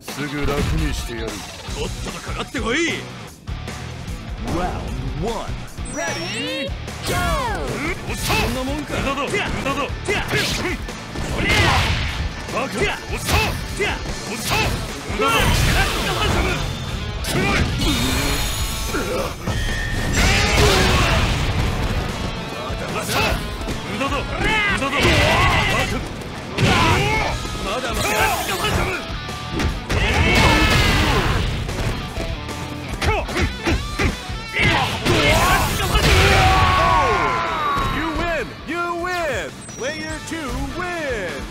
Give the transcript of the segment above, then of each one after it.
すぐ楽にしてやる。とっととかかってこい。Round one. Ready, go! おっんなもんか無駄だ。無駄だ。バカ。おっさおっさ無駄だ。つらいおっさ無駄だ。無駄だ。バカまだ。まだ Player 2 wins!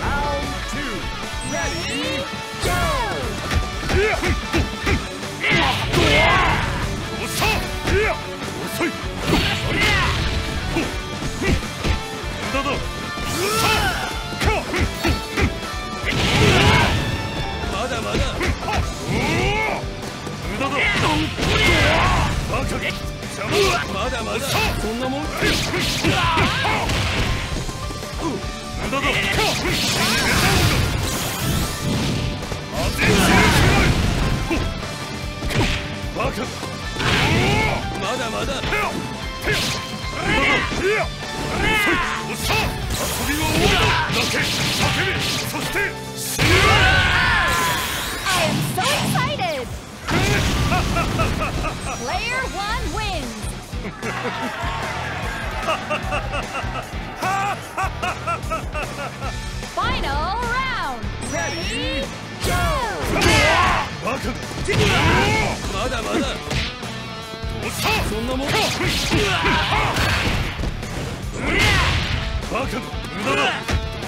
Round 2, ready, go! まだまだそんなもん無駄だバカまだまだ無駄だおっさ遊びは終わりだ Player 1 wins! Final round! Ready, go! バカまだまだおっさそんなもんかバカの無駄だ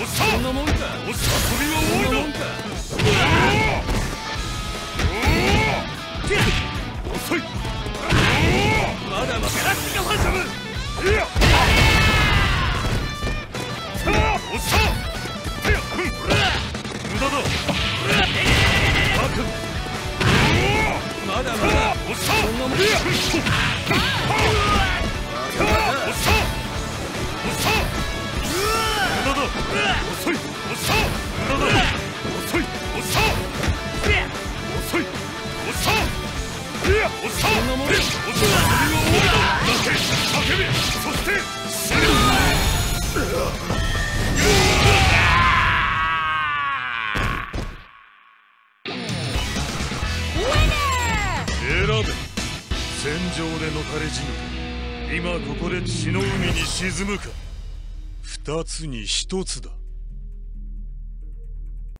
おっさそんなもんかおっさ遊びは終わり選べ戦場でのたれ死ぬか今ここで血の海に沈むか。二つに一つだ。